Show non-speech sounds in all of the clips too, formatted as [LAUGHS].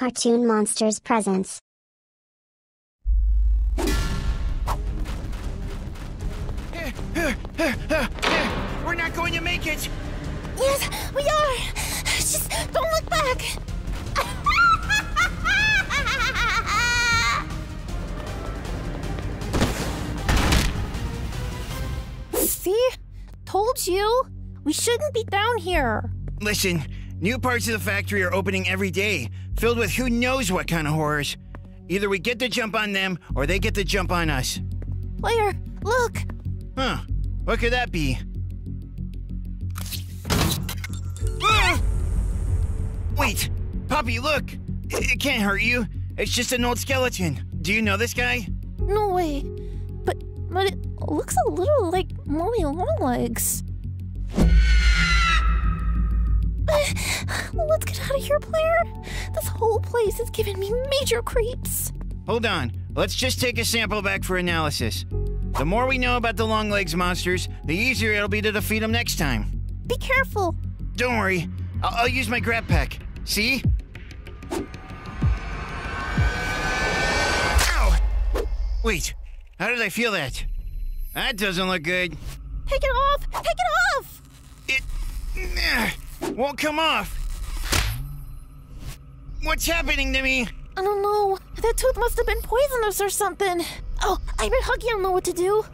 Cartoon Monsters presents. We're not going to make it! Yes, we are. Just don't look back. [LAUGHS] See? Told you. We shouldn't be down here. Listen, new parts of the factory are opening every day, filled with who knows what kind of horrors. Either we get the jump on them, or they get the jump on us. Player, look. Huh. What could that be? Ah! Wait! Poppy, look! It, it can't hurt you. It's just an old skeleton. Do you know this guy? No way. But but it looks a little like Mommy Longlegs. Let's get out of here, player. This whole place is giving me major creeps. Hold on. Let's just take a sample back for analysis. The more we know about the long legs monsters, the easier it'll be to defeat them next time. Be careful. Don't worry. I'll, I'll use my grab pack. See? Ow! Wait. How did I feel that? That doesn't look good. Take it off. Take it off. It won't come off. What's happening to me? I don't know. That tooth must have been poisonous or something. Oh, I bet Huggy will know what to do.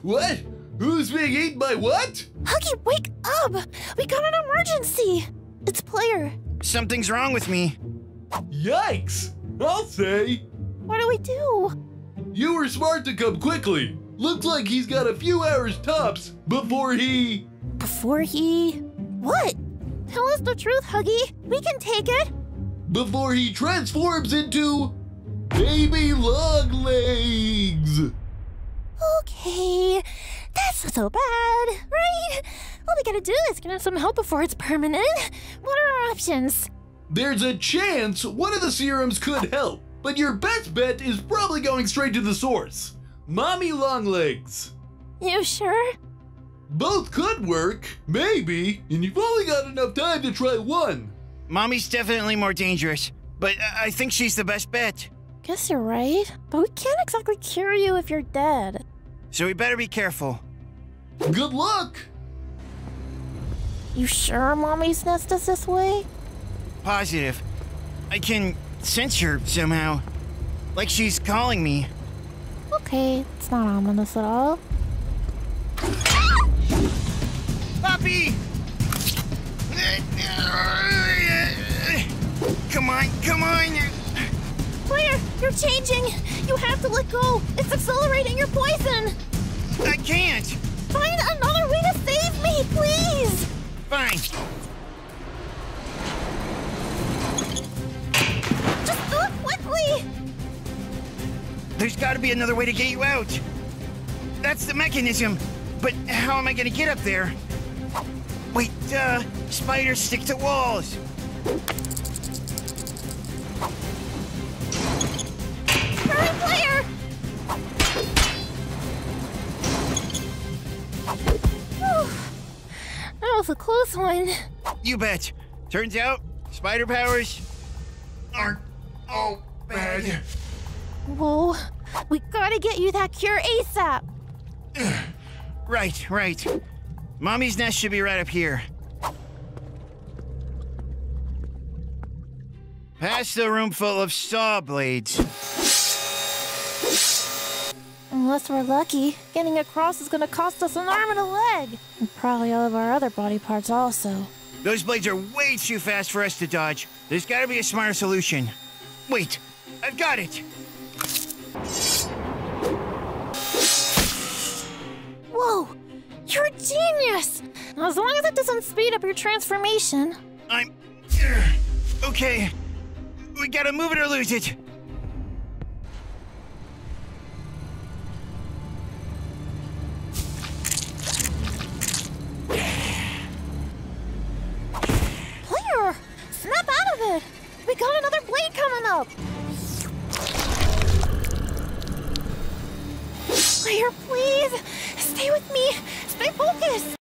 What? Who's being eaten by what? Huggy, wake up! We got an emergency. It's player. Something's wrong with me. Yikes! I'll say. What do we do? You were smart to come quickly. Looks like he's got a few hours tops before he. Before he. What? Tell us the truth, Huggy. We can take it. before he transforms into. Baby Long Legs! Okay. That's not so bad, right? All we gotta do is get him some help before it's permanent. What are our options? There's a chance one of the serums could help, but your best bet is probably going straight to the source Mommy Longlegs. You sure? Both could work, maybe, and you've only got enough time to try one. Mommy's definitely more dangerous, but I I think she's the best bet. Guess you're right. But we can't exactly cure you if you're dead. So we better be careful. Good luck! You sure Mommy's nest is this way? Positive. I can sense her somehow. Like she's calling me. Okay, it's not ominous at all. Poppy! Come on, come on! Player, you're changing! You have to let go! It's accelerating your poison! I can't! Find another way to save me, please! Fine. There's gotta be another way to get you out. That's the mechanism. But how am I gonna get up there? Wait, uh, spiders stick to walls. Whew. That was a close one. You bet. Turns out, spider powers aren't all bad. Whoa, we gotta get you that cure ASAP! [CLEARS THROAT] Right, right. Mommy's nest should be right up here. Past the room full of saw blades. Unless we're lucky, getting across is gonna cost us an arm and a leg. And probably all of our other body parts also. Those blades are way too fast for us to dodge. There's gotta be a smarter solution. Wait, I've got it. Whoa! You're a genius! As long as it doesn't speed up your transformation. I'm. Okay. We gotta move it or lose it. Player! Snap out of it! We got another blade coming up! Please! Stay with me! Stay focused!